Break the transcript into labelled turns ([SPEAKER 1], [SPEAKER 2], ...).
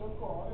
[SPEAKER 1] 就够了。